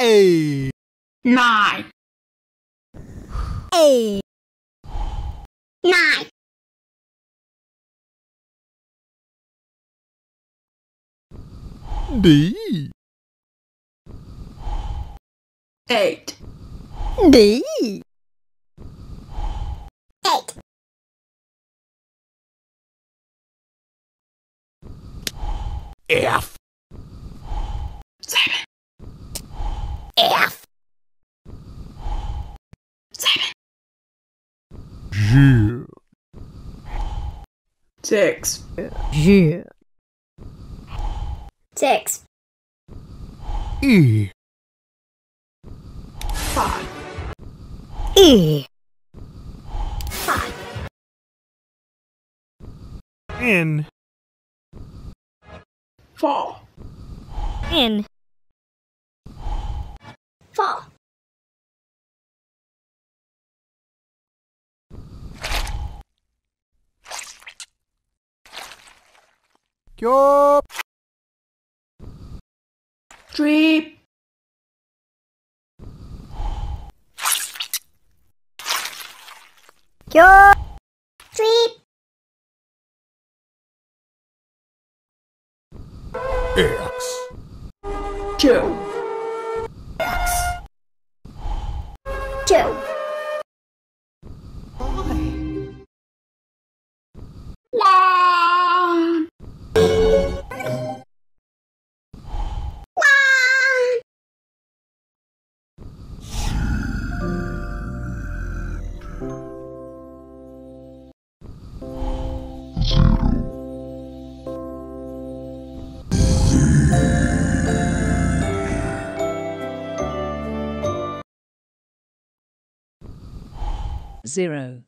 A nine, A nine, D eight, D eight, F G six, G six, E five, E five, N four, N four, Q three, Q three, X two, two, zero